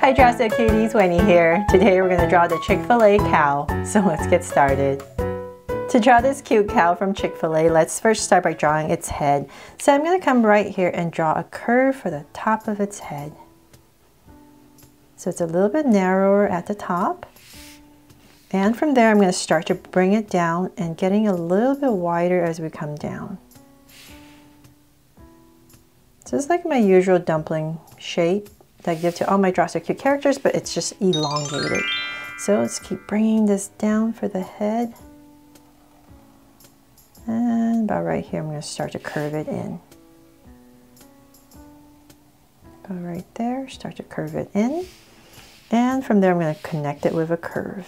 Hi Draw So Cuties, Wenny here. Today we're going to draw the Chick-fil-A cow, so let's get started. To draw this cute cow from Chick-fil-A, let's first start by drawing its head. So I'm going to come right here and draw a curve for the top of its head. So it's a little bit narrower at the top. And from there I'm going to start to bring it down and getting a little bit wider as we come down. So it's like my usual dumpling shape that I give to all my Draw So Cute characters, but it's just elongated. So let's keep bringing this down for the head. And about right here, I'm going to start to curve it in. About right there, start to curve it in. And from there, I'm going to connect it with a curve.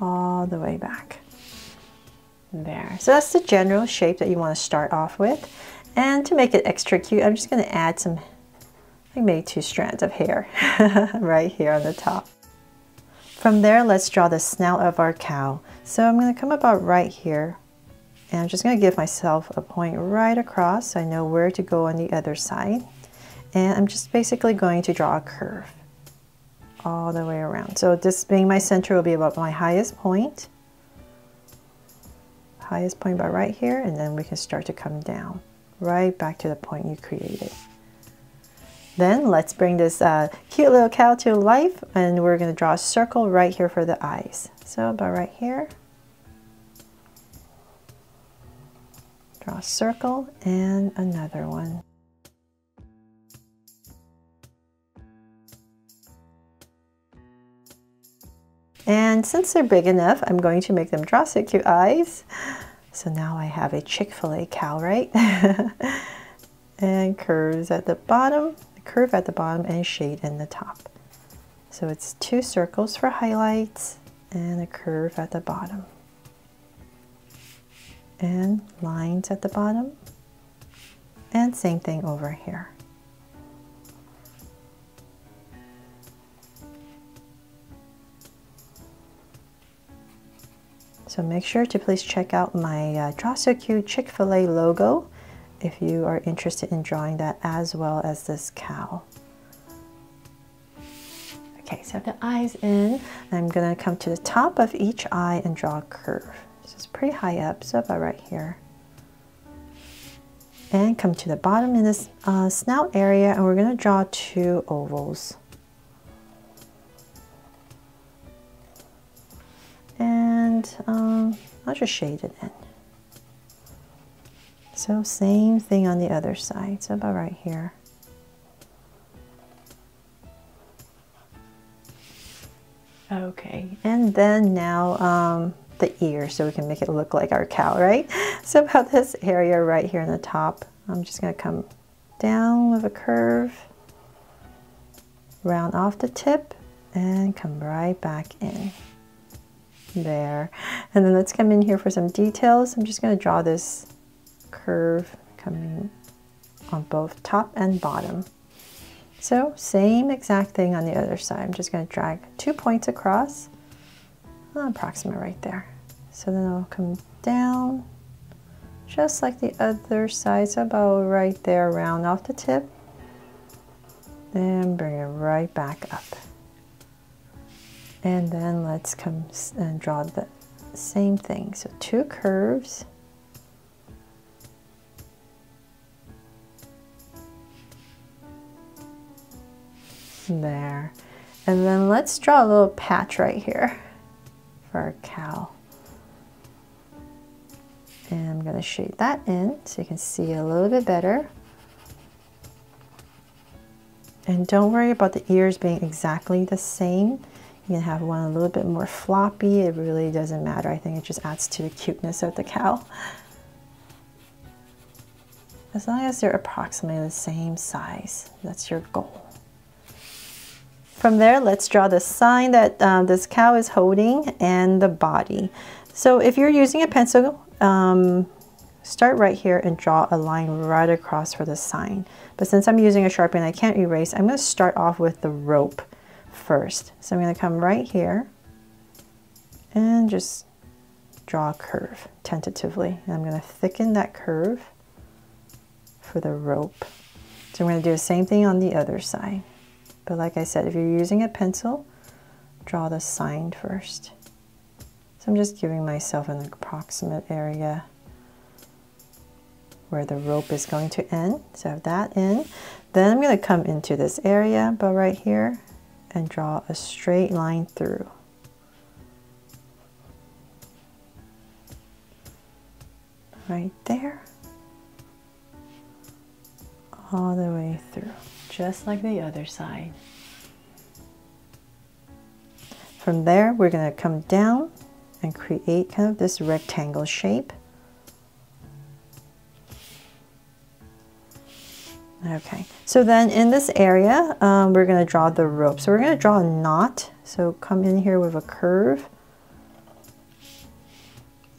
All the way back. There. So that's the general shape that you want to start off with. And to make it extra cute, I'm just going to add some, like maybe two strands of hair right here on the top. From there, let's draw the snout of our cow. So I'm going to come about right here. And I'm just going to give myself a point right across so I know where to go on the other side. And I'm just basically going to draw a curve all the way around. So this being my center will be about my highest point highest point by right here and then we can start to come down right back to the point you created. Then let's bring this uh, cute little cow to life and we're going to draw a circle right here for the eyes. So about right here. Draw a circle and another one. And since they're big enough, I'm going to make them draw so cute eyes. So now I have a Chick-fil-A cow, right? and curves at the bottom, curve at the bottom, and shade in the top. So it's two circles for highlights and a curve at the bottom. And lines at the bottom. And same thing over here. So make sure to please check out my uh, Draw So Cute Chick-fil-A logo if you are interested in drawing that as well as this cow. Okay, so the eyes in. I'm gonna come to the top of each eye and draw a curve. This is pretty high up, so about right here. And come to the bottom in this uh, snout area and we're gonna draw two ovals. And um, I'll just shade it in. So same thing on the other side, so about right here. Okay, and then now um, the ear so we can make it look like our cow, right? So about this area right here in the top, I'm just gonna come down with a curve, round off the tip, and come right back in there. And then let's come in here for some details. I'm just going to draw this curve coming on both top and bottom. So same exact thing on the other side. I'm just going to drag two points across, oh, approximate right there. So then I'll come down just like the other side, so about right there, round off the tip. Then bring it right back up. And then let's come and draw the same thing. So two curves. There. And then let's draw a little patch right here for our cow. And I'm going to shade that in so you can see a little bit better. And don't worry about the ears being exactly the same. You can have one a little bit more floppy. It really doesn't matter. I think it just adds to the cuteness of the cow. As long as they're approximately the same size, that's your goal. From there, let's draw the sign that um, this cow is holding and the body. So if you're using a pencil, um, start right here and draw a line right across for the sign. But since I'm using a Sharpie and I can't erase, I'm going to start off with the rope first. So I'm going to come right here and just draw a curve tentatively. And I'm going to thicken that curve for the rope. So I'm going to do the same thing on the other side. But like I said, if you're using a pencil, draw the sign first. So I'm just giving myself an approximate area where the rope is going to end. So I have that in. Then I'm going to come into this area, but right here, and draw a straight line through. Right there. All the way through, just like the other side. From there, we're going to come down and create kind of this rectangle shape. Okay, so then in this area, um, we're going to draw the rope. So we're going to draw a knot. So come in here with a curve.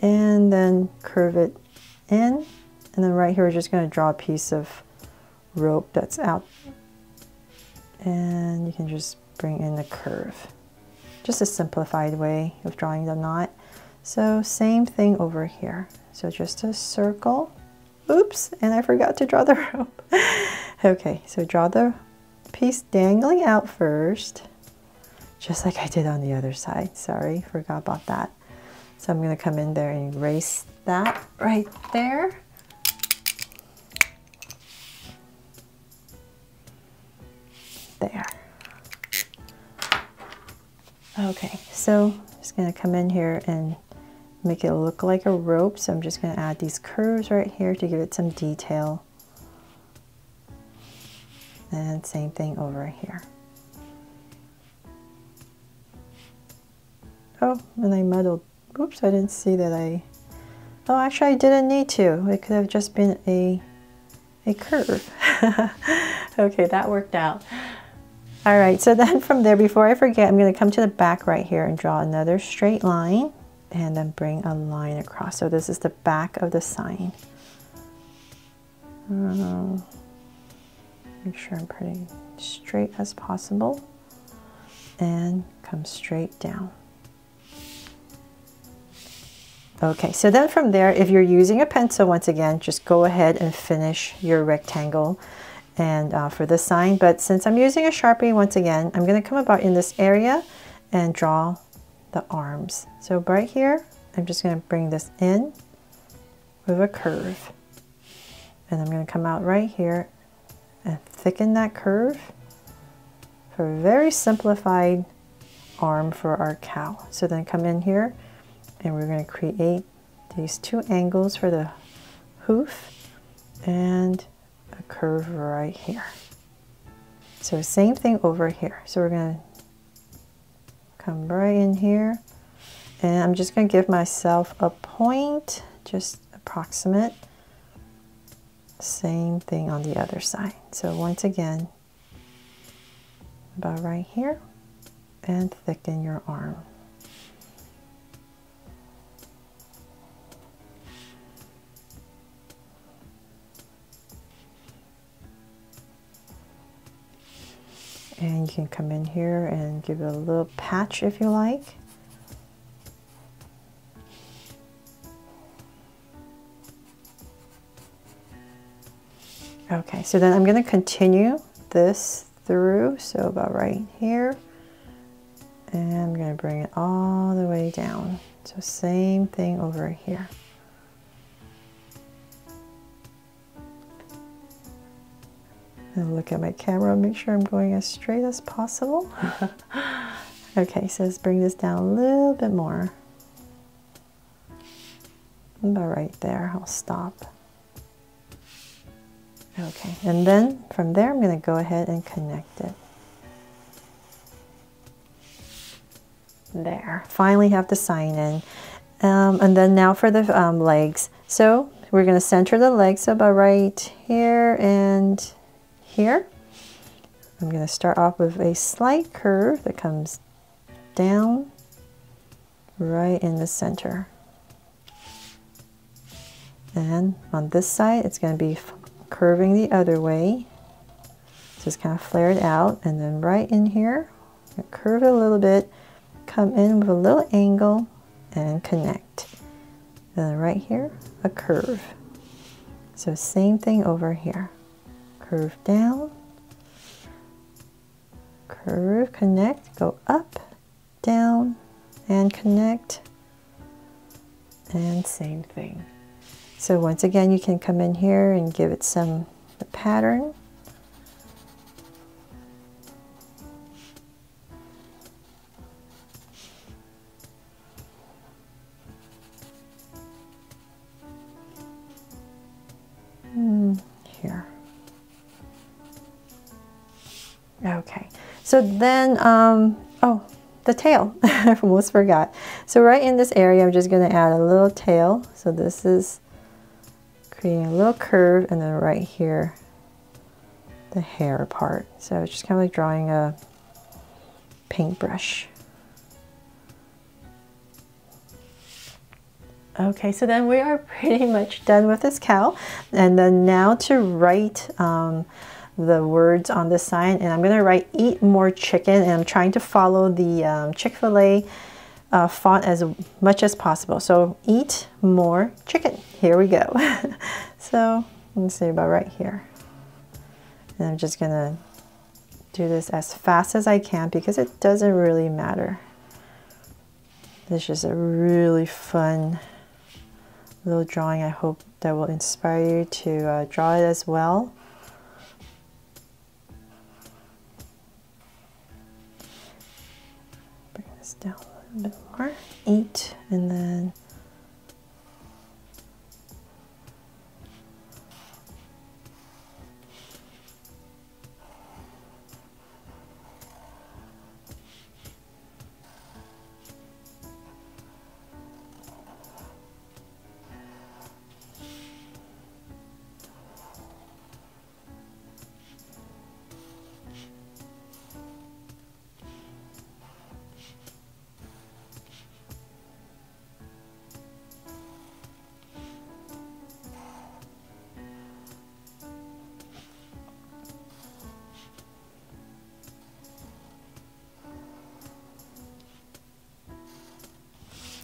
And then curve it in. And then right here, we're just going to draw a piece of rope that's out. And you can just bring in the curve. Just a simplified way of drawing the knot. So same thing over here. So just a circle Oops, and I forgot to draw the rope. okay, so draw the piece dangling out first, just like I did on the other side. Sorry, forgot about that. So I'm going to come in there and erase that right there. There. Okay, so just going to come in here and make it look like a rope. So I'm just going to add these curves right here to give it some detail. And same thing over here. Oh, and I muddled. Oops, I didn't see that I... Oh, actually I didn't need to. It could have just been a, a curve. okay, that worked out. All right, so then from there, before I forget, I'm going to come to the back right here and draw another straight line and then bring a line across. So this is the back of the sign. Uh, make sure I'm pretty straight as possible and come straight down. Okay, so then from there, if you're using a pencil, once again, just go ahead and finish your rectangle and uh, for the sign. But since I'm using a Sharpie, once again, I'm gonna come about in this area and draw the arms. So right here, I'm just going to bring this in with a curve. And I'm going to come out right here and thicken that curve for a very simplified arm for our cow. So then come in here and we're going to create these two angles for the hoof and a curve right here. So same thing over here. So we're going to come right in here. And I'm just going to give myself a point just approximate. Same thing on the other side. So once again about right here and thicken your arm and you can come in here and give it a little patch if you like. Okay, so then I'm going to continue this through, so about right here, and I'm to bring it all the way down. So same thing over here. And look at my camera, make sure I'm going as straight as possible. okay, so let's bring this down a little bit more. About right there, I'll stop. Okay, and then from there I'm going to go ahead and connect it. There, finally have the sign in. Um, and then now for the um, legs. So we're going to center the legs about right here and here. I'm going to start off with a slight curve that comes down right in the center. And on this side, it's going to be curving the other way. Just kind of flare it out. And then right in here, curve it a little bit, come in with a little angle and connect. And then right here, a curve. So same thing over here. Curve down, curve, connect, go up, down, and connect, and same thing. So once again, you can come in here and give it some pattern. Okay, so then, um, oh, the tail, I almost forgot. So right in this area, I'm just gonna add a little tail. So this is creating a little curve and then right here, the hair part. So it's just kind of like drawing a paintbrush. Okay, so then we are pretty much done with this cow. And then now to write um, the words on this sign. And I'm going to write eat more chicken. And I'm trying to follow the um, Chick-fil-A uh, font as much as possible. So eat more chicken. Here we go. so let's see about right here. And I'm just going to do this as fast as I can because it doesn't really matter. This is a really fun little drawing. I hope that will inspire you to uh, draw it as well.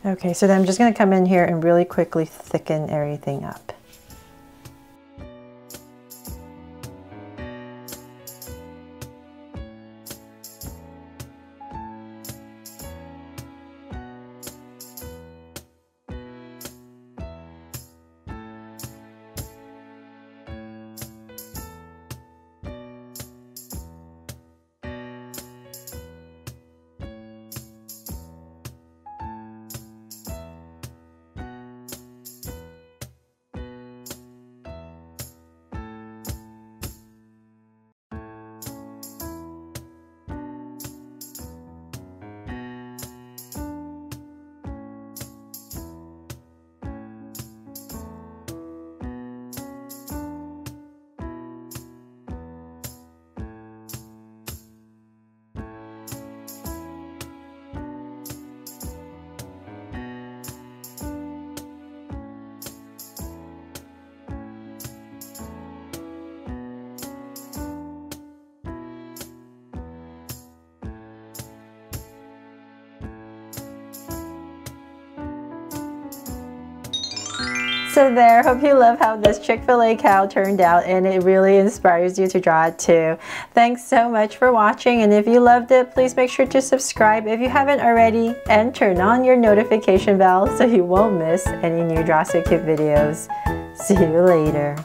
Okay, so then I'm just going to come in here and really quickly thicken everything up. So there, hope you love how this Chick-fil-A cow turned out and it really inspires you to draw it too. Thanks so much for watching and if you loved it, please make sure to subscribe if you haven't already and turn on your notification bell so you won't miss any new Draw So Cute videos. See you later.